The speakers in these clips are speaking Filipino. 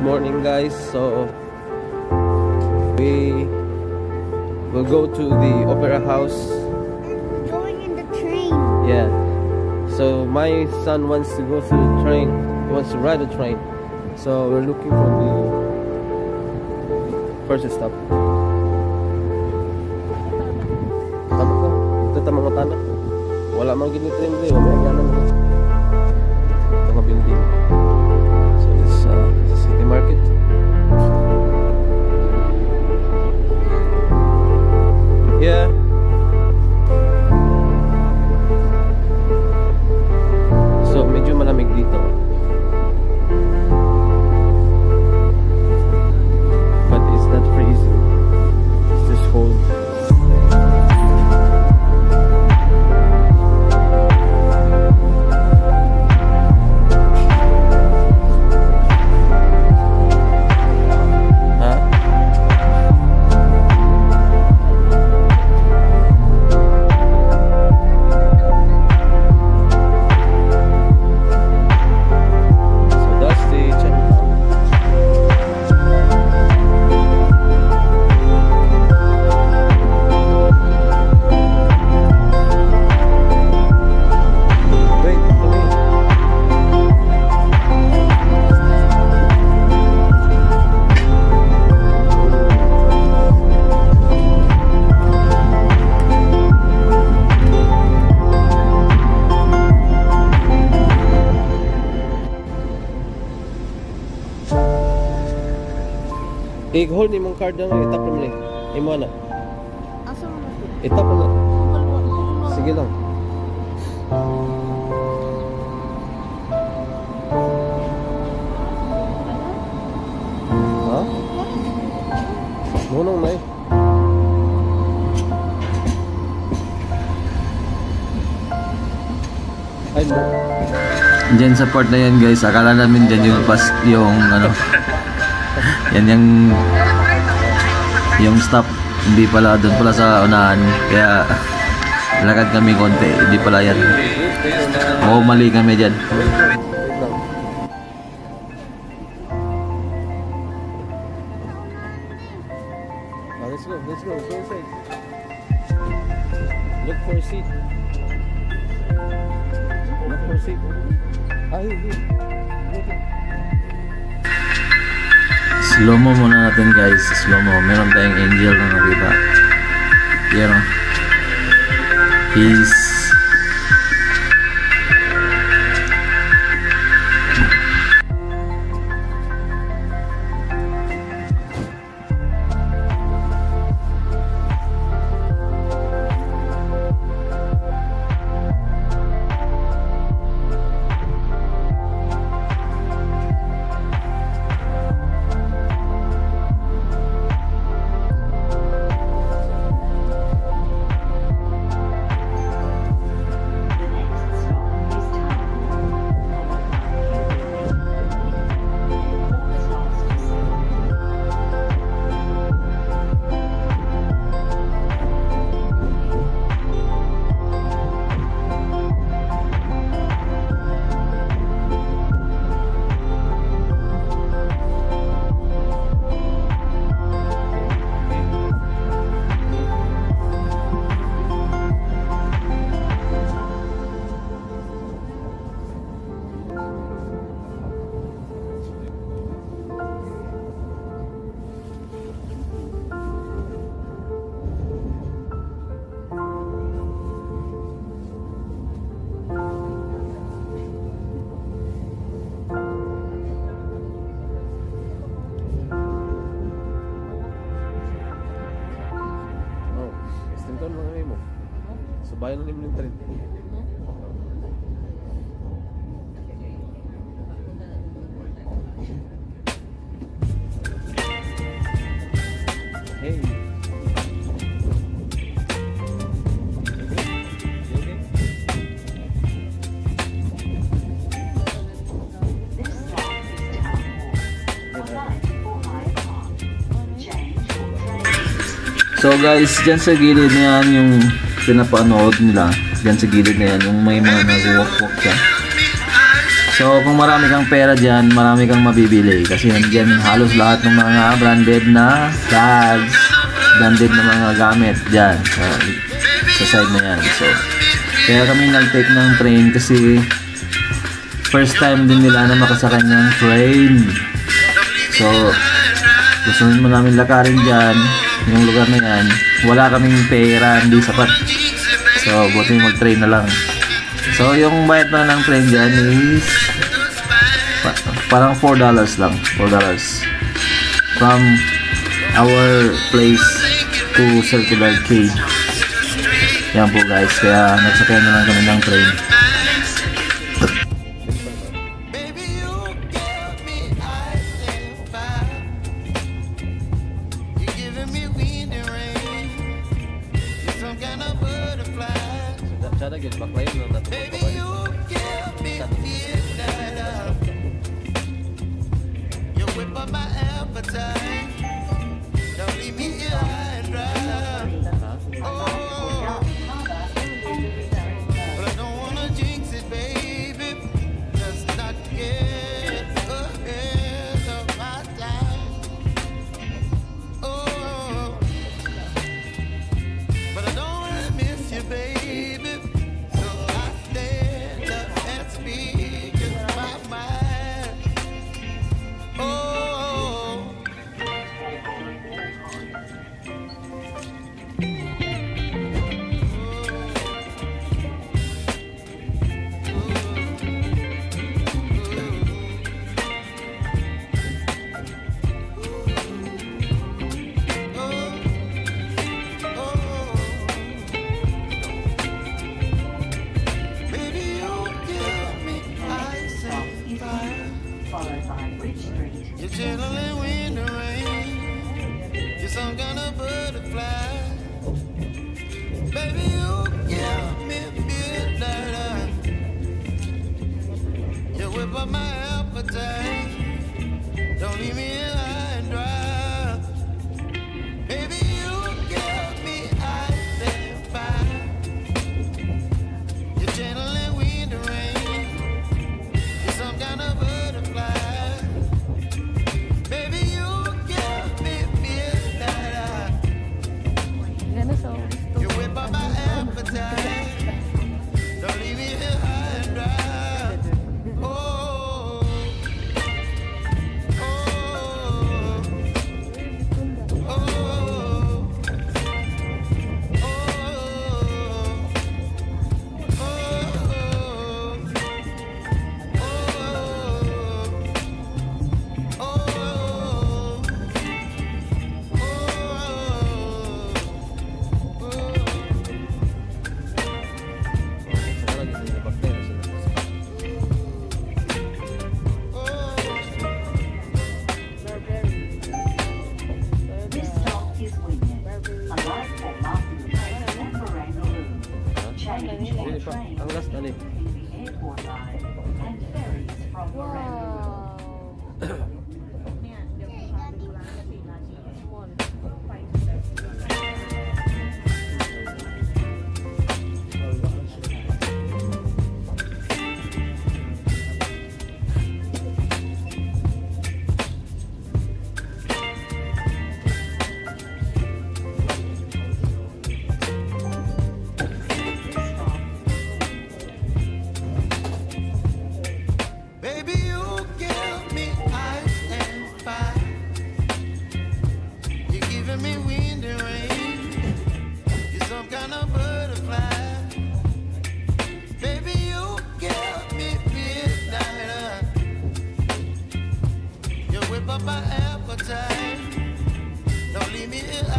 Morning guys. So we will go to the opera house. Going in the train. Yeah. So my son wants to go to the train. He wants to ride the train. So we're looking for the first stop. Tama ko. Ito ta mga tana. Wala mang gini train dito. Wala gana mo. Ito nga building. I-hold ni mong card na nga, itap mo lang. Imo na. Asa mo na ito? Itap mo na. Sige. Lang. Ha? Munong na eh. Diyan sa part na yan guys, akala namin dyan yung pas yung ano. Yan yung yung stop. Hindi pala doon pala sa unahan. Kaya lakad kami konti. Hindi pala yan. Oo, mali kami dyan. Slow mo muna natin guys. Slow mo. Meron tayong angel na nakita. Yan o. He's Subayan na yung train. Hey. So guys, dyan sa gilid na yan yung pinapanood nila. Dyan sa gilid na yan, yung may mga nag-walk-walk siya. So kung marami kang pera dyan, marami kang mabibili kasi nandiyan halos lahat ng mga branded na bags, branded na mga gamit dyan sa, sa side na yan. So kaya kami nag-take ng train kasi first time din nila na makasakay ng train. So gusto mo namin lakarin dyan, yung lugar na yan, wala kaming pera, hindi sapat. So buti mag-train na lang. So yung bayad na ng train dyan is pa- parang 4 dollars lang 4 dollars from our place to Circular K yan po guys kaya nagsakay na lang kami ng train Whip up my appetite. my appetite. Don't leave me ill.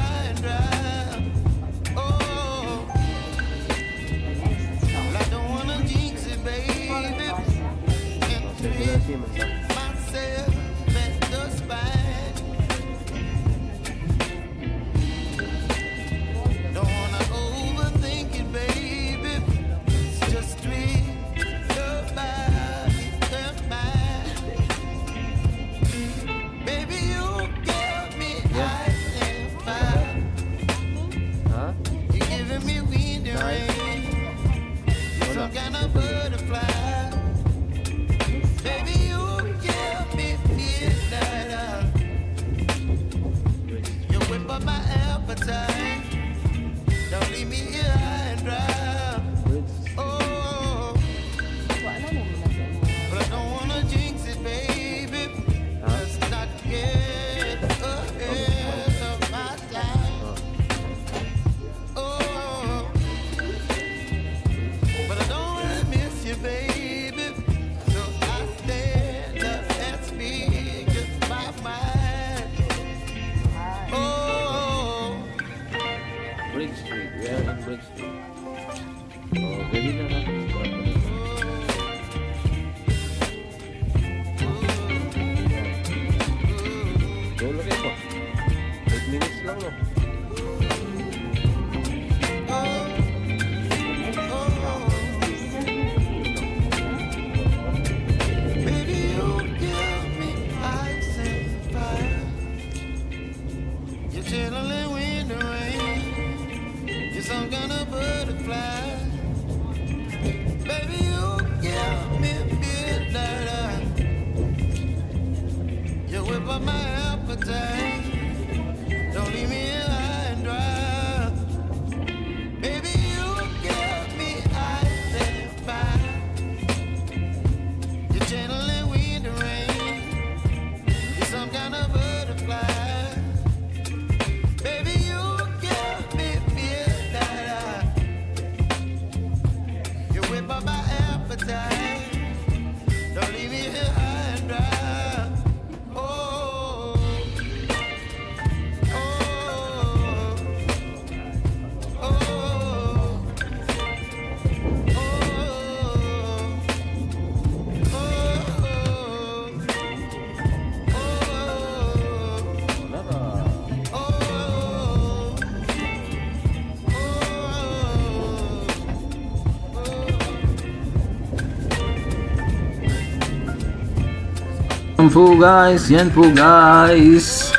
Yan po guys, yan po guys.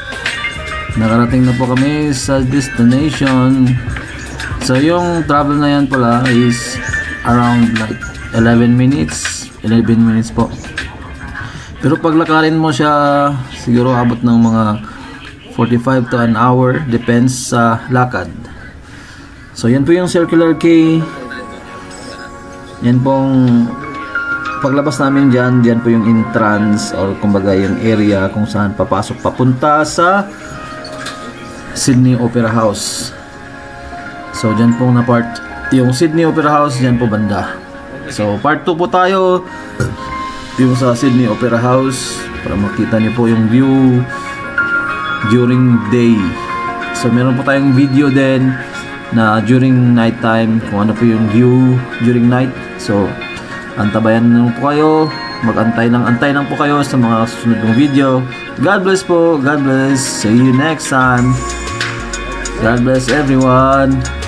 Nakarating na po kami sa destination. So yung travel na yan pala is around like 11 minutes. 11 minutes po. Pero paglakarin mo siya, siguro abot ng mga 45 to an hour. Depends sa lakad. So yan po yung circular K. Yan pong paglabas namin dyan, dyan po yung entrance or kumbaga yung area kung saan papasok papunta sa Sydney Opera House. So dyan po na part yung Sydney Opera House, dyan po banda. So part 2 po tayo yung sa Sydney Opera House para makita niyo po yung view during day. So meron po tayong video din na during night time kung ano po yung view during night. So antabayan lang po kayo. Magantay lang, antay lang po kayo sa mga susunod kong video. God bless po. God bless. See you next time. God bless everyone.